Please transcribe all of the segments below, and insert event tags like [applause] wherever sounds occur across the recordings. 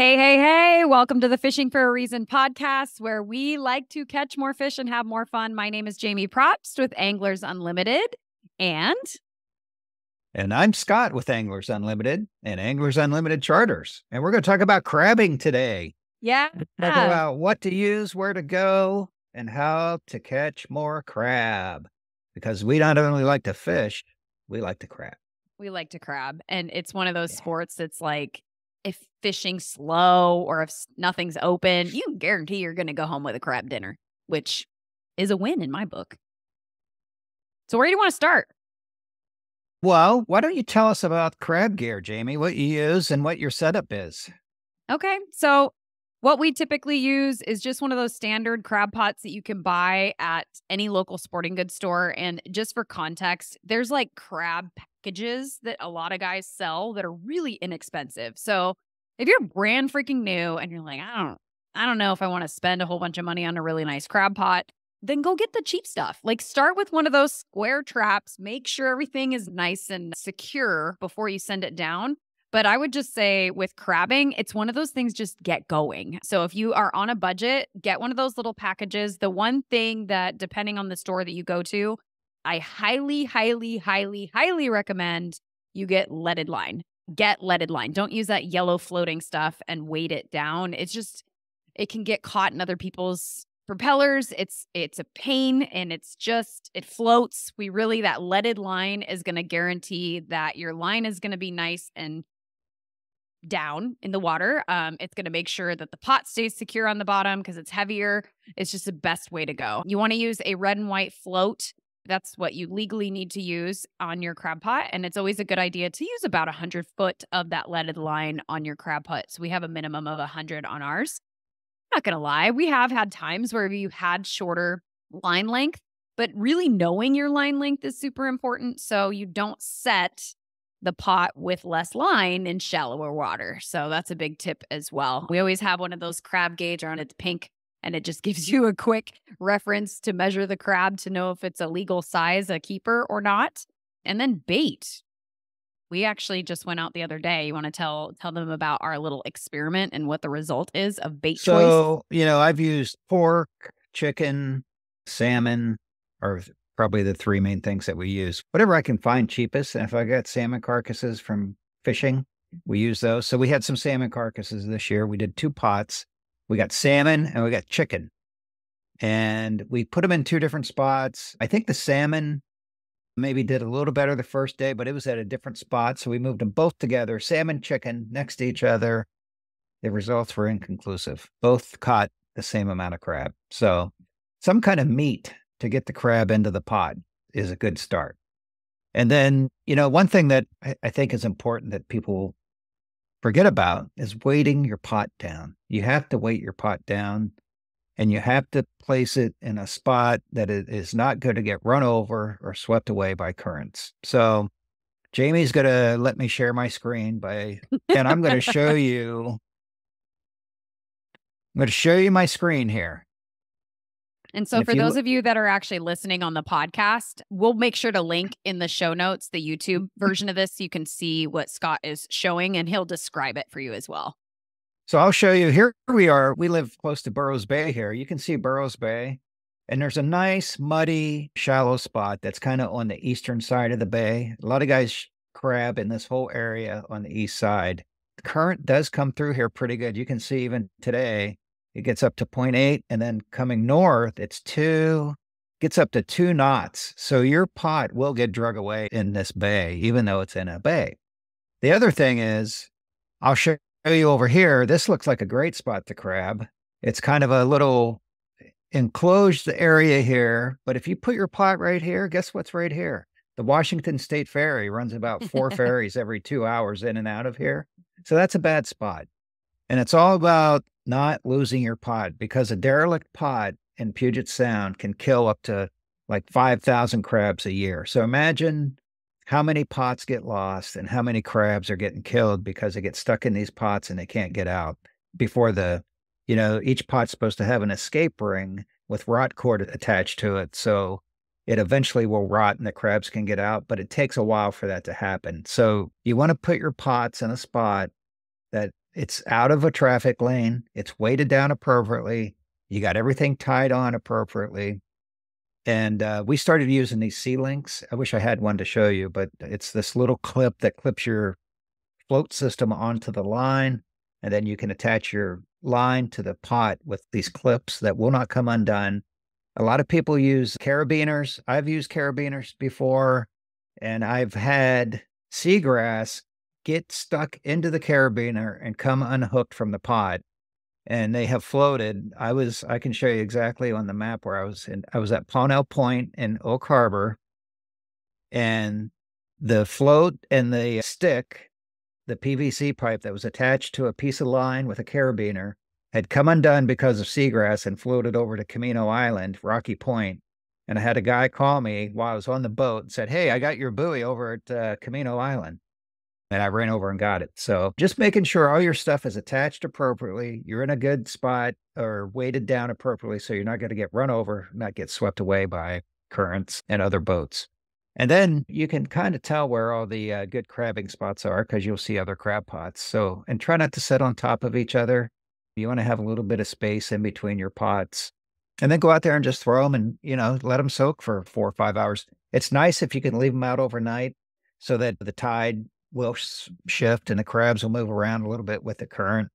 Hey, hey, hey, welcome to the Fishing for a Reason podcast, where we like to catch more fish and have more fun. My name is Jamie Propst with Anglers Unlimited. And And I'm Scott with Anglers Unlimited and Anglers Unlimited Charters. And we're going to talk about crabbing today. yeah, Talk about what to use, where to go, and how to catch more crab. Because we not only like to fish, we like to crab. we like to crab. And it's one of those Yeah. sports that's like, if fishing's slow or if nothing's open, you can guarantee you're going to go home with a crab dinner, which is a win in my book. So, where do you want to start? Well, why don't you tell us about crab gear, Jamie, what you use and what your setup is? Okay. So, what we typically use is just one of those standard crab pots that you can buy at any local sporting goods store. And just for context, there's like crab packages that a lot of guys sell that are really inexpensive. So, if you're brand freaking new and you're like, I don't, I don't know if I want to spend a whole bunch of money on a really nice crab pot, then go get the cheap stuff. Like start with one of those square traps, make sure everything is nice and secure before you send it down. But I would just say with crabbing, it's one of those things just get going. So if you are on a budget, get one of those little packages. The one thing that, depending on the store that you go to, I highly, highly, highly, highly recommend you get leaded line. Get leaded line. Don't use that yellow floating stuff and weight it down. It's just, it can get caught in other people's propellers. It's it's a pain and it's just it floats. We really that leaded line is going to guarantee that your line is going to be nice and down in the water. Um, it's going to make sure that the pot stays secure on the bottom because it's heavier. It's just the best way to go. You want to use a red and white float. That's what you legally need to use on your crab pot. And it's always a good idea to use about 100 foot of that leaded line on your crab pot. So we have a minimum of 100 on ours. Not going to lie, we have had times where you had shorter line length, but really knowing your line length is super important. So you don't set the pot with less line in shallower water. So that's a big tip as well. We always have one of those crab gauge on it's pink and it just [laughs] gives you a quick reference to measure the crab to know if it's a legal size, a keeper or not. And then bait. We actually just went out the other day. You want to tell tell them about our little experiment and what the result is of bait choice? So, you know, I've used pork, chicken, salmon, or probably the three main things that we use. Whatever I can find cheapest. And if I got salmon carcasses from fishing, we use those. So we had some salmon carcasses this year. We did two pots. We got salmon and we got chicken. And we put them in two different spots. I think the salmon maybe did a little better the first day, but it was at a different spot. So we moved them both together, salmon, chicken next to each other. The results were inconclusive. Both caught the same amount of crab. So some kind of meat to get the crab into the pot is a good start. And then, you know, one thing that I, I think is important that people forget about is weighting your pot down. You have to weight your pot down and you have to place it in a spot that it is not going to get run over or swept away by currents. So Jamie's going to let me share my screen by, and I'm going to show [laughs] you. I'm going to show you my screen here. And so, And for you those of you that are actually listening on the podcast, we'll make sure to link in the show notes the YouTube [laughs] version of this so you can see what Scott is showing and he'll describe it for you as well. So I'll show you. Here we are. We live close to Burrows Bay here. You can see Burrows Bay. And there's a nice, muddy, shallow spot that's kind of on the eastern side of the bay. A lot of guys crab in this whole area on the east side. The current does come through here pretty good. You can see even today, it gets up to 0.8. And then coming north, it's two, gets up to two knots. So your pot will get drug away in this bay, even though it's in a bay. The other thing is, I'll show you over here. This looks like a great spot to crab. It's kind of a little enclosed area here. But if you put your pot right here, guess what's right here? The Washington State Ferry runs about four [laughs] ferries every two hours in and out of here. So that's a bad spot. And it's all about not losing your pot because a derelict pot in Puget Sound can kill up to like 5,000 crabs a year. So imagine how many pots get lost and how many crabs are getting killed because they get stuck in these pots and they can't get out before the, you know, each pot's supposed to have an escape ring with rot cord attached to it. So it eventually will rot and the crabs can get out, but it takes a while for that to happen. So you want to put your pots in a spot It's out of a traffic lane. It's weighted down appropriately. You got everything tied on appropriately. And uh, we started using these C links. I wish I had one to show you, but it's this little clip that clips your float system onto the line. And then you can attach your line to the pot with these clips that will not come undone. A lot of people use carabiners. I've used carabiners before, and I've had seagrass get stuck into the carabiner and come unhooked from the pod. and they have floated. I was I can show you exactly on the map where I was in I was at Polnell Point in Oak Harbor and the float and the stick, the PVC pipe that was attached to a piece of line with a carabiner had come undone because of seagrass and floated over to Camano Island, Rocky Point. And I had a guy call me while I was on the boat and said, Hey, I got your buoy over at uh, Camano Island and I ran over and got it. So just making sure all your stuff is attached appropriately, you're in a good spot or weighted down appropriately so you're not going to get run over, not get swept away by currents and other boats. And then you can kind of tell where all the uh, good crabbing spots are because you'll see other crab pots. So, and try not to sit on top of each other. You want to have a little bit of space in between your pots. And then go out there and just throw them and, you know, let them soak for four or five hours. It's nice if you can leave them out overnight so that the tide will shift and the crabs will move around a little bit with the current.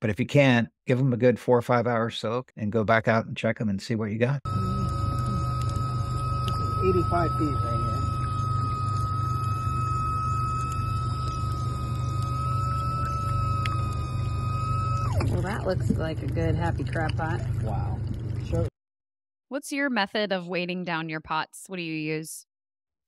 But if you can't, give them a good four or five hour soak and go back out and check them and see what you got. 85 feet right here. Well, that looks like a good happy crab pot. Wow. Sure. What's your method of weighting down your pots? What do you use?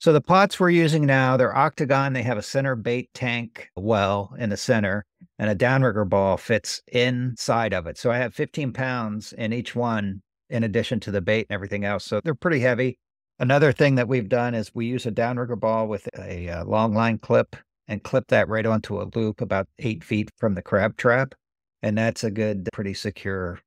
So the pots we're using now, they're octagon. They have a center bait tank well in the center, and a downrigger ball fits inside of it. So I have 15 pounds in each one, in addition to the bait and everything else. So they're pretty heavy. Another thing that we've done is we use a downrigger ball with a uh, long line clip and clip that right onto a loop about eight feet from the crab trap. And that's a good, pretty secure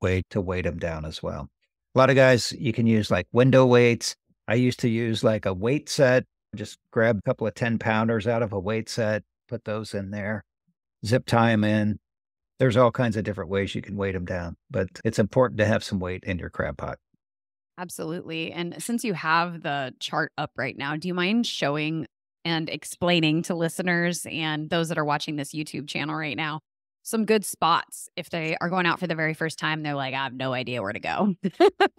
way to weight them down as well. A lot of guys, you can use like window weights I used to use like a weight set, just grab a couple of 10 pounders out of a weight set, put those in there, zip tie them in. There's all kinds of different ways you can weight them down, but it's important to have some weight in your crab pot. Absolutely. And since you have the chart up right now, do you mind showing and explaining to listeners and those that are watching this YouTube channel right now some good spots if they are going out for the very first time. They're like, I have no idea where to go.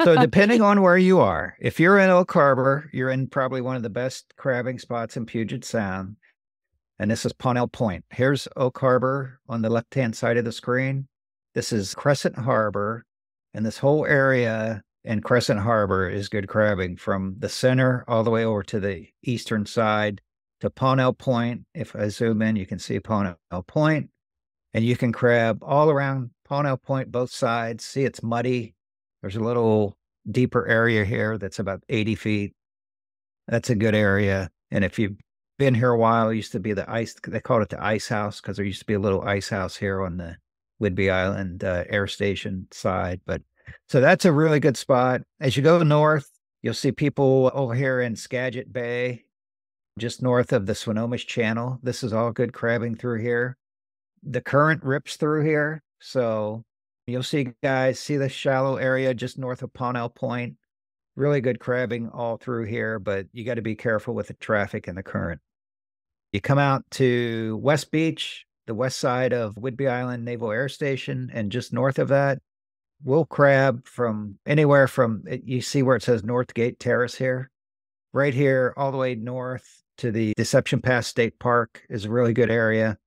so, [laughs] depending on where you are, if you're in Oak Harbor, you're in probably one of the best crabbing spots in Puget Sound. And this is Polnell Point. Here's Oak Harbor on the left hand side of the screen. This is Crescent Harbor. And this whole area in Crescent Harbor is good crabbing from the center all the way over to the eastern side to Polnell Point. If I zoom in, you can see Polnell Point and you can crab all around Polnell Point, both sides. See, it's muddy. There's a little deeper area here that's about 80 feet. That's a good area. And if you've been here a while, it used to be the ice, they called it the ice house because there used to be a little ice house here on the Whidbey Island uh, Air Station side. But so that's a really good spot. As you go north, you'll see people over here in Skagit Bay, just north of the Swinomish Channel. This is all good crabbing through here the current rips through here. So you'll see guys see the shallow area just north of Polnell Point. Really good crabbing all through here, but you got to be careful with the traffic and the current. You come out to West Beach, the west side of Whidbey Island Naval Air Station, and just north of that, we'll crab from anywhere from eh, you see where it says North Gate Terrace here, right here, all the way north to the Deception Pass State Park is a really good area.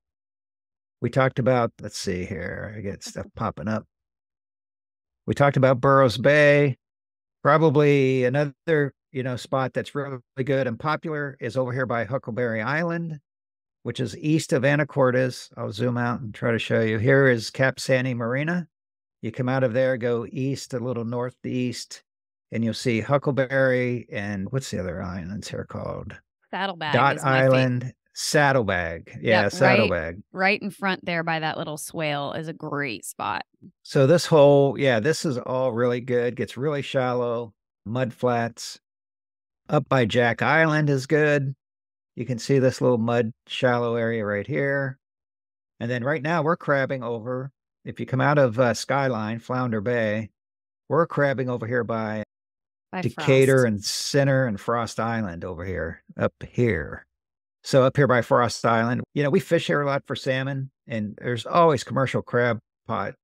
We talked about, let's see here, I get stuff popping up. We talked about Burrows Bay. Probably another, you know, spot that's really good and popular is over here by Huckleberry Island, which is east of Anacortes. I'll zoom out and try to show you. Here is Cap Sante Marina. You come out of there, go east, a little northeast, and you'll see Huckleberry and what's the other islands here called? Saddleback. Dot Island Saddlebag. Yeah, yep, Saddlebag. Right, right in front there by that little swale is a great spot. So this whole, yeah, this is all really good. Gets really shallow, mud flats. Up by Jack Island is good. You can see this little mud shallow area right here. And then right now we're crabbing over. If you come out of uh, Skyline, Flounder Bay, we're crabbing over here by, By Decatur Frost. and Center and Frost Island over here, up here. So up here by Frost Island, you know, we fish here a lot for salmon, and there's always commercial crab pots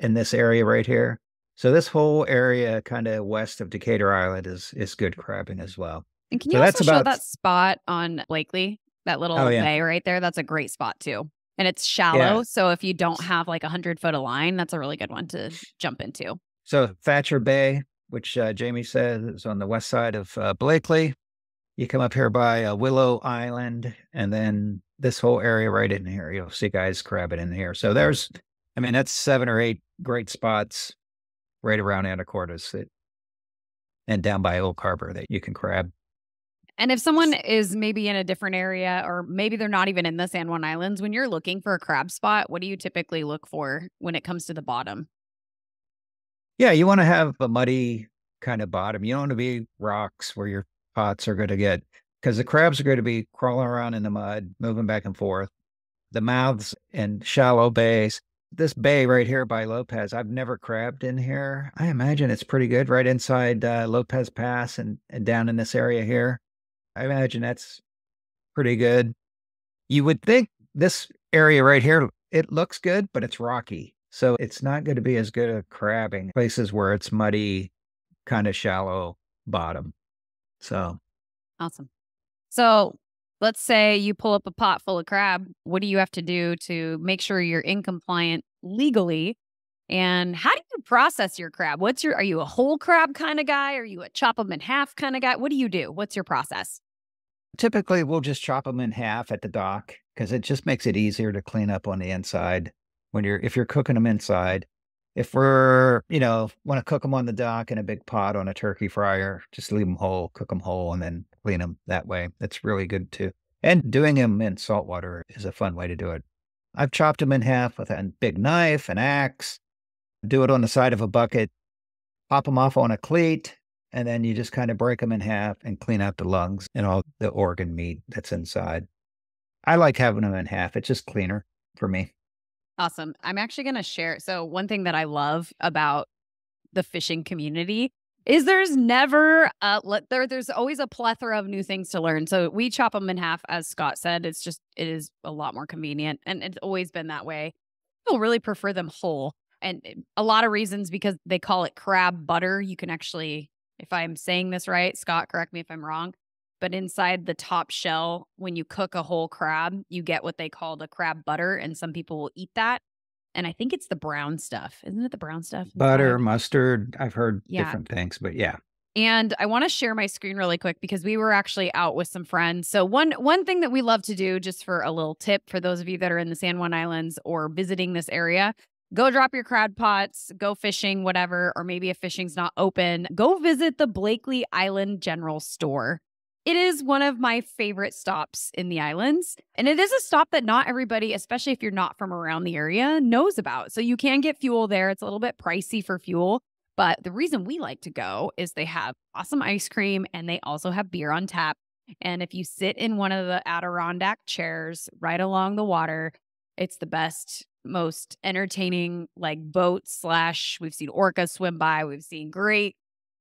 in this area right here. So this whole area, kind of west of Decatur Island, is is good crabbing as well. And can So you that's also show about- that spot on Blakely, that little Oh, yeah. bay right there? That's a great spot too. And it's shallow. So if you don't have like a hundred foot of line, that's a really good one to jump into. So Thatcher Bay, which uh, Jamie said is on the west side of uh, Blakely. You come up here by uh, Willow Island, and then this whole area right in here, you'll see guys crabbing in here. So there's, I mean, that's seven or eight great spots right around Anacortes that, and down by Oak Harbor that you can crab. And if someone is maybe in a different area or maybe they're not even in the San Juan Islands, when you're looking for a crab spot, what do you typically look for when it comes to the bottom? Yeah, you want to have a muddy kind of bottom. You don't want to be rocks where your pots are going to get because the crabs are going to be crawling around in the mud, moving back and forth. The mouths and shallow bays. This bay right here by Lopez, I've never crabbed in here. I imagine it's pretty good right inside uh, Lopez Pass and, and down in this area here. I imagine that's pretty good. You would think this area right here, it looks good, but it's rocky. So it's not going to be as good at crabbing places where it's muddy, kind of shallow bottom. So Awesome. So let's say you pull up a pot full of crab. What do you have to do to make sure you're in compliant legally? And how do you process your crab? What's your, are you a whole crab kind of guy? Are you a chop them in half kind of guy? What do you do? What's your process? typically we'll just chop them in half at the dock because it just makes it easier to clean up on the inside when you're if you're cooking them inside. If we're, you know, want to cook them on the dock in a big pot on a turkey fryer, just leave them whole, cook them whole, and then clean them that way. That's really good too. And doing them in salt water is a fun way to do it. I've chopped them in half with a big knife, an axe, do it on the side of a bucket, pop them off on a cleat, and then you just kind of break them in half and clean out the lungs and all the organ meat that's inside. I like having them in half. It's just cleaner for me. Awesome. I'm actually going to share. So, one thing that I love about the fishing community is there's never a let there there's always a plethora of new things to learn. So we chop them in half as Scott said. It's just it is a lot more convenient and it's always been that way. People really prefer them whole. And eh, a lot of reasons because they call it crab butter. You can actually if I'm saying this right, Scott, correct me if I'm wrong, but inside the top shell when you cook a whole crab, you get what they call the crab butter and some people will eat that. And I think it's the brown stuff. Isn't it the brown stuff? Butter, mustard. I've heard Yeah. different things, but yeah. And I want to share my screen really quick because we were actually out with some friends. So one one thing that we love to do, just for a little tip for those of you that are in the San Juan Islands or visiting this area, go drop your crab pots, go fishing, whatever, or maybe if fishing's not open, go visit the Blakely Island General Store. It is one of my favorite stops in the islands. And it is a stop that not everybody, especially if you're not from around the area, knows about. So you can get fuel there. It's a little bit pricey for fuel. But the reason we like to go is they have awesome ice cream and they also have beer on tap. And if you sit in one of the Adirondack chairs right along the water, it's the best, most entertaining like boat slash. We've seen orcas swim by. We've seen great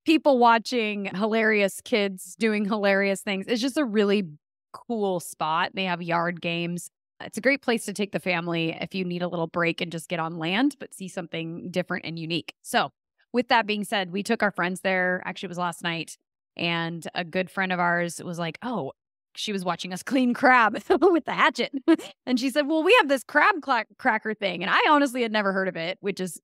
people watching, hilarious kids doing hilarious things. It's just a really cool spot. They have yard games. It's a great place to take the family if you need a little break and just get on land, but see something different and unique. So, with that being said, we took our friends there. Actually, it was last night. And a good friend of ours was like, Oh, she was watching us [laughs] clean crab [laughs] with the hatchet. and she said, Well, we have this crab cracker thing. And I honestly had never heard of it, which is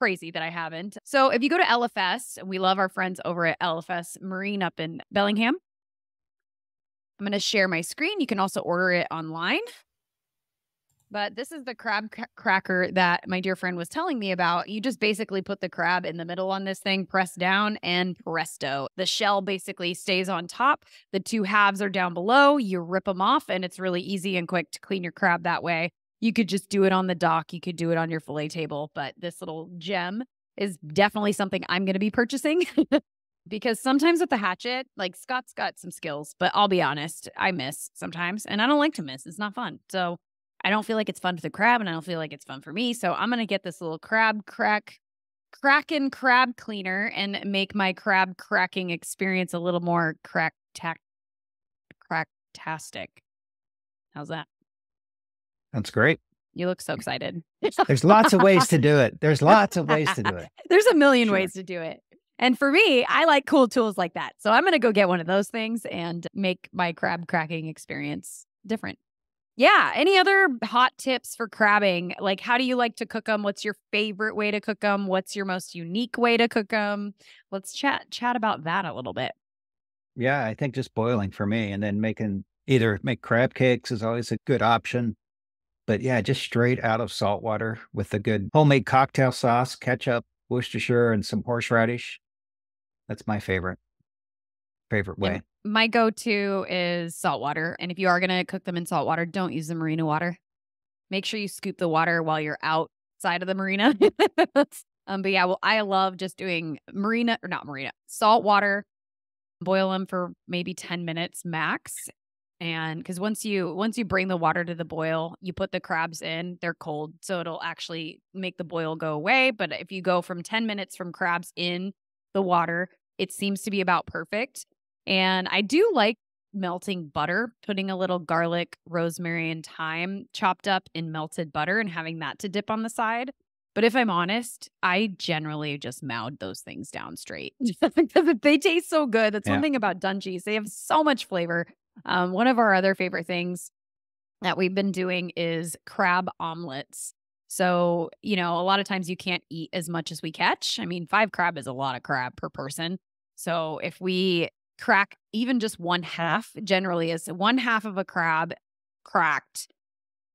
crazy that I haven't. So if you go to LFS, we love our friends over at LFS Marine up in Bellingham, I'm going to share my screen. You can also order it online. But this is the crab cra- cracker that my dear friend was telling me about. You just basically put the crab in the middle on this thing, press down, and presto. The shell basically stays on top. The two halves are down below. You rip them off, and it's really easy and quick to clean your crab that way. You could just do it on the dock. You could do it on your fillet table. But this little gem is definitely something I'm going to be purchasing [laughs] because sometimes with the hatchet, like Scott's got some skills, but I'll be honest, I miss sometimes and I don't like to miss. It's not fun. So I don't feel like it's fun for the crab and I don't feel like it's fun for me. So I'm going to get this little crab crack, Kraken crab cleaner and make my crab cracking experience a little more crack tack, cracktastic. How's that? That's great. You look so excited. There's lots of ways to [laughs] do it. There's lots of ways to do it. There's a million Sure. ways to do it. And for me, I like cool tools like that. So I'm going to go get one of those things and make my crab cracking experience different. Yeah. Any other hot tips for crabbing? Like, how do you like to cook them? What's your favorite way to cook them? What's your most unique way to cook them? Let's chat chat about that a little bit. Yeah, I think just boiling for me and then making either make crab cakes is always a good option. But yeah, just straight out of salt water with a good homemade cocktail sauce, ketchup, Worcestershire, and some horseradish. That's my favorite. Favorite way. My go to is salt water. And if you are going to cook them in salt water, don't use the marina water. Make sure you scoop the water while you're outside of the marina. [laughs] um, but yeah, well, I love just doing marina or not marina, salt water, boil them for maybe 10 minutes max. And because once you once you bring the water to the boil, you put the crabs in, they're cold. So it'll actually make the boil go away. But if you go from 10 minutes from crabs in the water, it seems to be about perfect. And I do like melting butter, putting a little garlic, rosemary, and thyme chopped up in melted butter and having that to dip on the side. But if I'm honest, I generally just mowed those things down straight. [laughs] they taste so good. That's Yeah. one thing about Dungies. They have so much flavor. Um, one of our other favorite things that we've been doing is crab omelets. So, you know, a lot of times you can't eat as much as we catch. I mean, five crab is a lot of crab per person. So if we crack even just one half, generally is one half of a crab cracked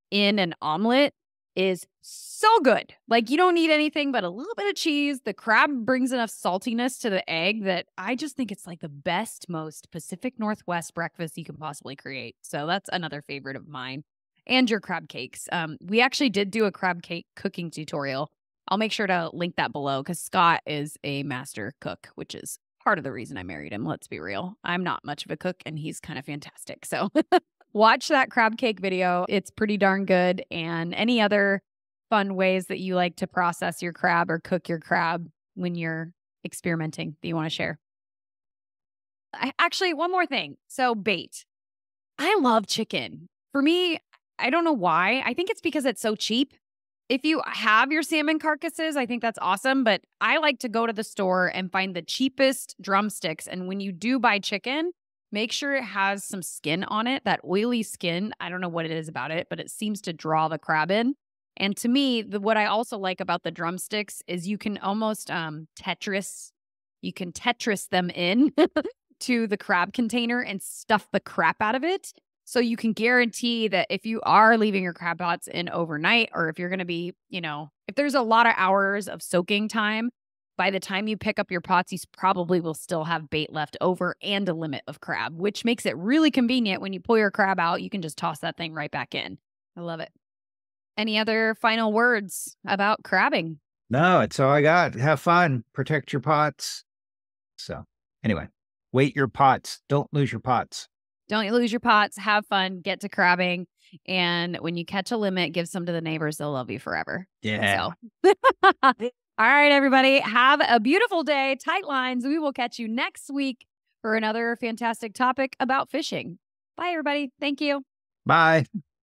in an omelet is so good. Like you don't need anything but a little bit of cheese. The crab brings enough saltiness to the egg that I just think it's like the best, most Pacific Northwest breakfast you can possibly create. So that's another favorite of mine. And your crab cakes. Um, we actually did do a crab cake cooking tutorial. I'll make sure to link that below because Scott is a master cook, which is part of the reason I married him. Let's be real. I'm not much of a cook and he's kind of fantastic. So [laughs] watch that crab cake video. It's pretty darn good. And any other fun ways that you like to process your crab or cook your crab when you're experimenting that you want to share? I, actually, one more thing. So, bait. I love chicken. For me, I don't know why. I think it's because it's so cheap. If you have your salmon carcasses, I think that's awesome. But I like to go to the store and find the cheapest drumsticks. And when you do buy chicken, make sure it has some skin on it. That oily skin, I don't know what it is about it, but it seems to draw the crab in. And to me, the, what I also like about the drumsticks is you can almost um, Tetris, you can Tetris them in [laughs] to the crab container and stuff the crap out of it. So you can guarantee that if you are leaving your crab pots in overnight, or if you're going to be, you know, if there's a lot of hours of soaking time, by the time you pick up your pots, you probably will still have bait left over and a limit of crab, which makes it really convenient when you pull your crab out. You can just toss that thing right back in. I love it. Any other final words about crabbing? No, it's all I got. Have fun. Protect your pots. So, anyway, weight your pots. Don't lose your pots. Don't lose your pots. Have fun. Get to crabbing. And when you catch a limit, give some to the neighbors. They'll love you forever. Yeah. So, [laughs] all right, everybody, have a beautiful day. Tight lines. We will catch you next week for another fantastic topic about fishing. Bye, everybody. Thank you. Bye.